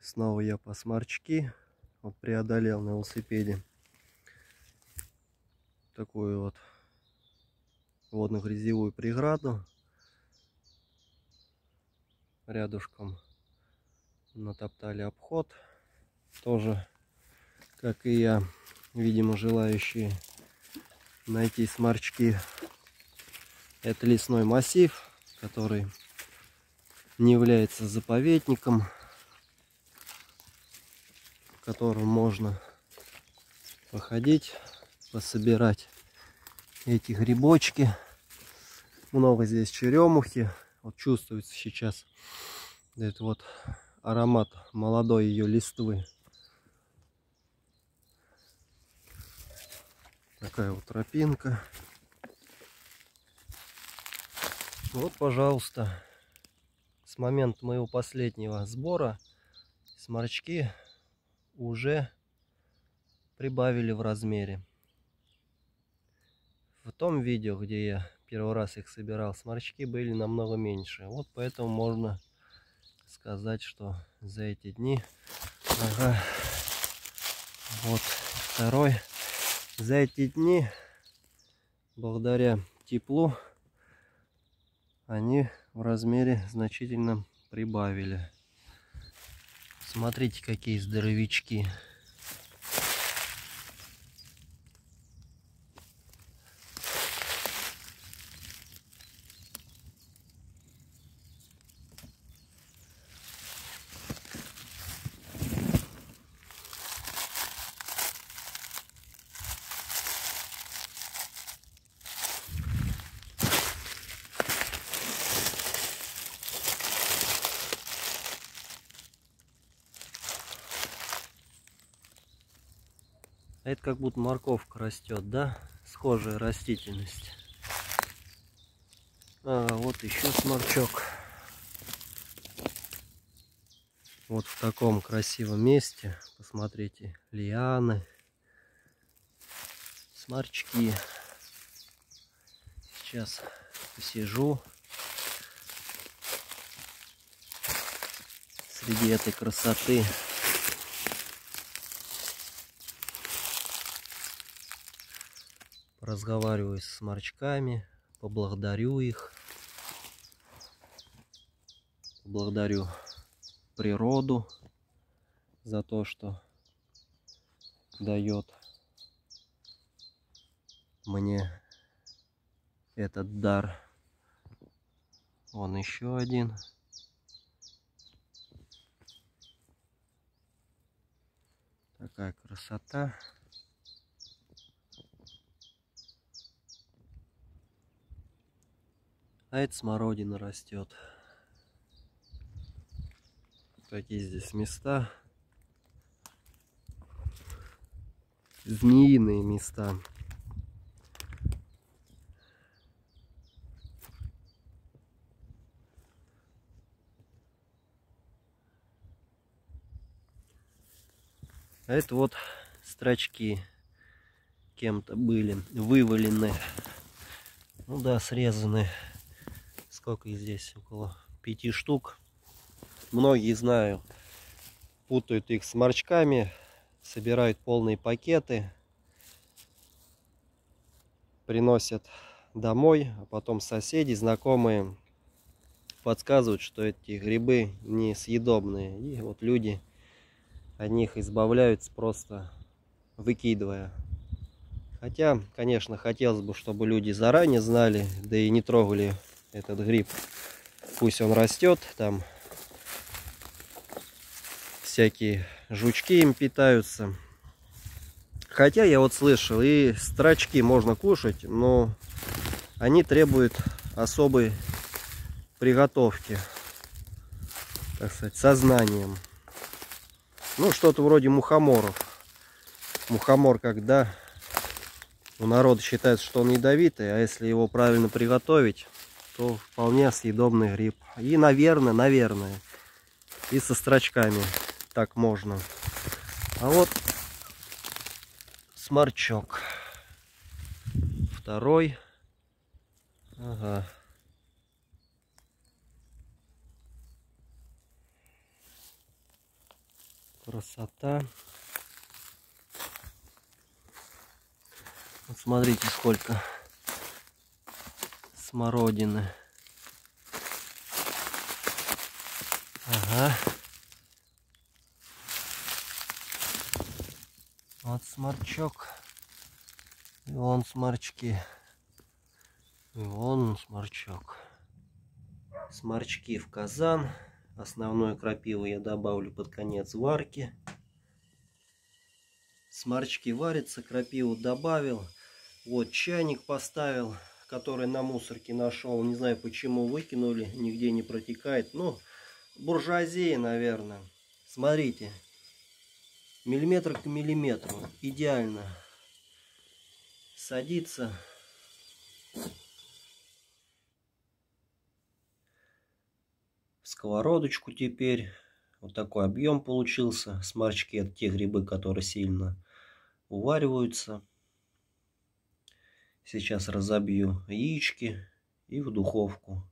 Снова я по сморчки. Вот преодолел на велосипеде такую вот водно-грязевую преграду. Рядышком натоптали обход. Тоже, как и я, видимо, желающие найти сморчки. Это лесной массив, который не является заповедником, котором можно походить, пособирать эти грибочки. Много здесь черемухи. Вот чувствуется сейчас этот вот аромат молодой ее листвы. Такая вот тропинка. Вот, пожалуйста, с момента моего последнего сбора сморчки уже прибавили в размере. В том видео, где я первый раз их собирал, сморчки были намного меньше. Вот поэтому можно сказать, что за эти дни... Ага. Вот второй. За эти дни, благодаря теплу, они в размере значительно прибавили. Смотрите, какие здоровички. Это как будто морковка растет, да? Схожая растительность. А, вот еще сморчок. Вот в таком красивом месте. Посмотрите, лианы, сморчки. Сейчас посижу среди этой красоты. Разговариваю с сморчками, поблагодарю их, благодарю природу за то, что дает мне этот дар. Вон еще один. Такая красота. А это смородина растет. Такие здесь места. Змеиные места. А это вот строчки кем-то были вывалены. Ну да, срезаны сколько их здесь? Около пяти штук. Многие знаю, путают их с морчками, собирают полные пакеты, приносят домой, а потом соседи, знакомые подсказывают, что эти грибы несъедобные. И вот люди от них избавляются просто выкидывая. Хотя, конечно, хотелось бы, чтобы люди заранее знали, да и не трогали этот гриб. Пусть он растет, там всякие жучки им питаются. Хотя я вот слышал, и строчки можно кушать, но они требуют особой приготовки, так сказать, сознанием. Ну, что-то вроде мухоморов. Мухомор, когда у народа считается, что он ядовитый, а если его правильно приготовить, то вполне съедобный гриб. И, наверное, наверное, и со строчками так можно. А вот сморчок. Второй. Ага. Красота. Вот смотрите, сколько смородины. Ага. Вот сморчок. И вон сморчки. И вон сморчок. Сморчки в казан. Основную крапиву я добавлю под конец варки. Сморчки варятся, крапиву добавил. Вот чайник поставил, который на мусорке нашел. Не знаю почему выкинули, нигде не протекает. Ну, буржуазия, наверное. Смотрите, миллиметр к миллиметру. Идеально. Садится. сковородочку теперь. Вот такой объем получился. Сморчки это те грибы, которые сильно увариваются. Сейчас разобью яички и в духовку.